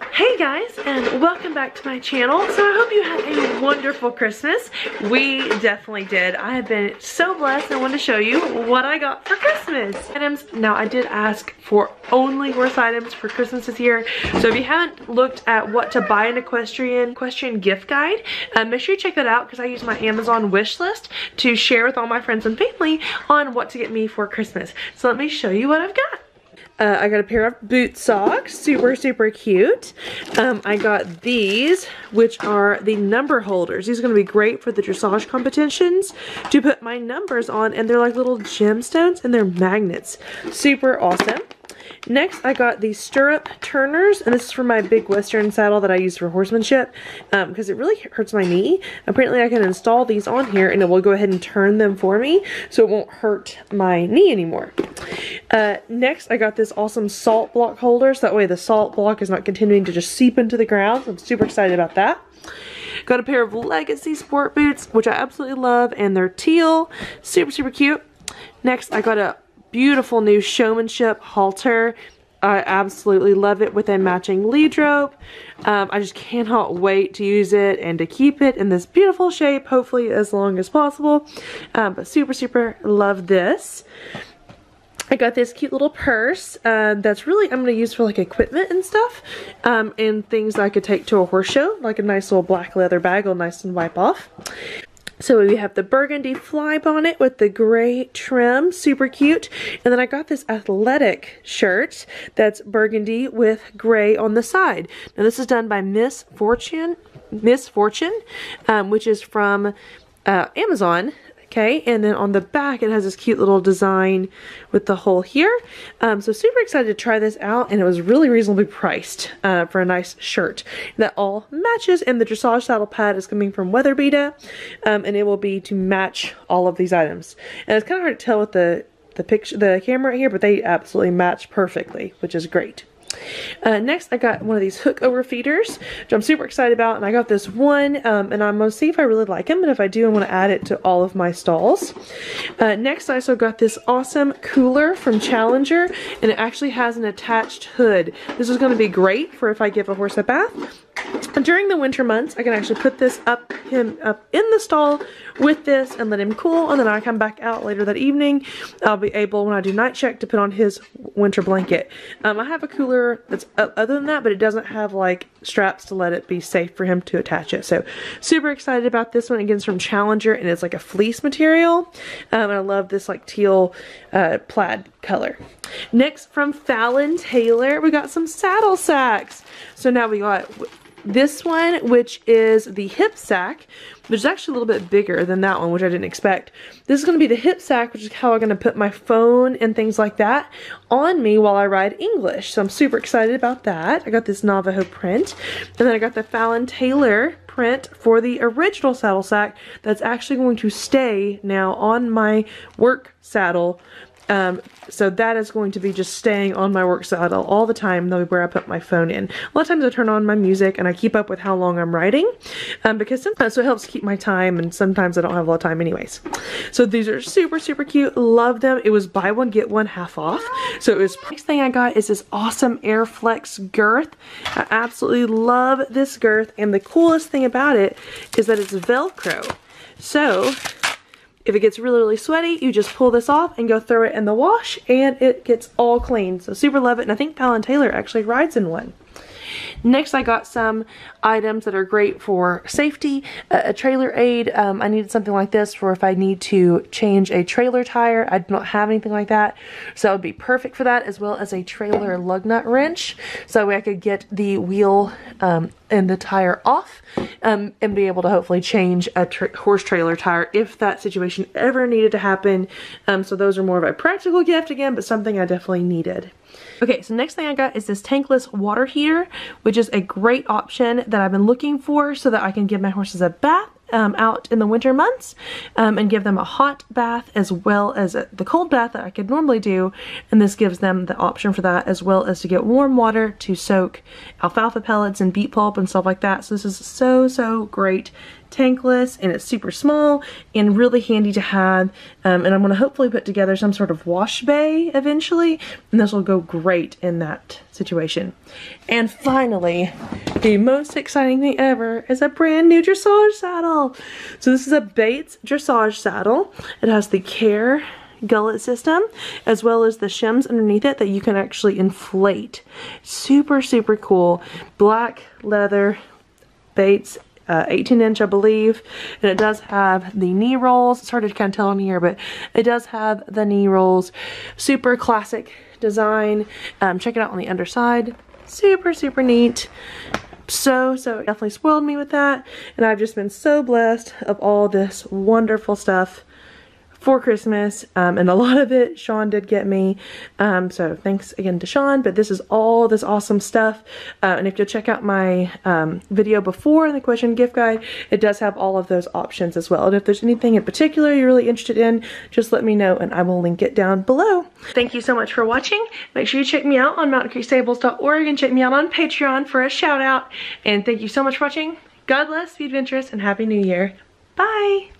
Hey guys, and welcome back to my channel. So I hope you had a wonderful Christmas. We definitely did. I have been so blessed and I want to show you what I got for Christmas. Items. Now I did ask for only horse items for Christmas this year. So if you haven't looked at what to buy an equestrian, equestrian gift guide, uh, make sure you check that out because I use my Amazon wish list to share with all my friends and family on what to get me for Christmas. So let me show you what I've got. Uh, I got a pair of boot socks, super, super cute. Um, I got these, which are the number holders. These are going to be great for the dressage competitions to put my numbers on, and they're like little gemstones, and they're magnets. Super awesome. Next, I got the stirrup turners, and this is for my big western saddle that I use for horsemanship, because um, it really hurts my knee. Apparently, I can install these on here, and it will go ahead and turn them for me, so it won't hurt my knee anymore. Uh, next, I got this awesome salt block holder, so that way the salt block is not continuing to just seep into the ground. I'm super excited about that. Got a pair of Legacy sport boots, which I absolutely love, and they're teal. Super, super cute. Next, I got a beautiful new showmanship halter. I absolutely love it with a matching lead rope. Um, I just cannot wait to use it and to keep it in this beautiful shape, hopefully as long as possible. Um, but super, super love this. I got this cute little purse uh, that's really I'm going to use for like equipment and stuff um, and things I could take to a horse show like a nice little black leather bag will nice and wipe off. So we have the burgundy fly bonnet with the gray trim, super cute. And then I got this athletic shirt that's burgundy with gray on the side. Now this is done by Miss Fortune, Miss Fortune, um, which is from uh, Amazon. Okay, and then on the back it has this cute little design with the hole here. Um, so super excited to try this out and it was really reasonably priced uh, for a nice shirt that all matches and the dressage saddle pad is coming from WeatherBeeta um, and it will be to match all of these items. And it's kind of hard to tell with the the picture the camera here but they absolutely match perfectly which is great. Uh, next, I got one of these hook over feeders, which I'm super excited about, and I got this one, um, and I'm going to see if I really like them, and if I do, I want to add it to all of my stalls. Uh, next, I also got this awesome cooler from Challenger, and it actually has an attached hood. This is going to be great for if I give a horse a bath, during the winter months, I can actually put this up him up in the stall with this and let him cool. And then I come back out later that evening. I'll be able, when I do night check, to put on his winter blanket. Um, I have a cooler that's uh, other than that, but it doesn't have like straps to let it be safe for him to attach it. So super excited about this one. Again, it's from Challenger and it's like a fleece material. Um, and I love this like teal uh, plaid color. Next from Fallon Taylor, we got some saddle sacks. So now we got this one, which is the hip sack, which is actually a little bit bigger than that one, which I didn't expect. This is going to be the hip sack, which is how I'm going to put my phone and things like that on me while I ride English. So I'm super excited about that. I got this Navajo print. And then I got the Fallon Taylor print for the original saddle sack that's actually going to stay now on my work saddle um, so that is going to be just staying on my work saddle all the time, though where I put my phone in. A lot of times I turn on my music and I keep up with how long I'm writing, um, because sometimes so it helps keep my time, and sometimes I don't have a lot of time anyways. So these are super, super cute. Love them. It was buy one, get one half off. So it was, next thing I got is this awesome Airflex girth. I absolutely love this girth, and the coolest thing about it is that it's Velcro. So if it gets really, really sweaty, you just pull this off and go throw it in the wash and it gets all clean. So super love it. And I think Fallon Taylor actually rides in one. Next, I got some items that are great for safety. a trailer aid, um, I needed something like this for if I need to change a trailer tire. I do not have anything like that, so that would be perfect for that, as well as a trailer lug nut wrench, so I could get the wheel um, and the tire off um, and be able to hopefully change a tra horse trailer tire if that situation ever needed to happen. Um, so those are more of a practical gift again, but something I definitely needed. Okay, so next thing I got is this tankless water heater, which is a great option that I've been looking for so that I can give my horses a bath um, out in the winter months um, and give them a hot bath as well as a, the cold bath that I could normally do. And this gives them the option for that as well as to get warm water to soak alfalfa pellets and beet pulp and stuff like that. So this is so, so great tankless and it's super small and really handy to have um, and I'm going to hopefully put together some sort of wash bay eventually and this will go great in that situation. And finally, the most exciting thing ever is a brand new dressage saddle. So this is a Bates dressage saddle. It has the Care gullet system as well as the shims underneath it that you can actually inflate. Super, super cool. Black leather Bates uh, 18 inch I believe and it does have the knee rolls. It's hard to kind of tell on here but it does have the knee rolls. Super classic design. Um, check it out on the underside. Super super neat. So so definitely spoiled me with that and I've just been so blessed of all this wonderful stuff for Christmas um, and a lot of it Sean did get me um, so thanks again to Sean but this is all this awesome stuff uh, and if you'll check out my um, video before in the question gift guide it does have all of those options as well and if there's anything in particular you're really interested in just let me know and I will link it down below. Thank you so much for watching. Make sure you check me out on mountaincreekstables.org and check me out on Patreon for a shout out and thank you so much for watching. God bless, be adventurous, and Happy New Year. Bye!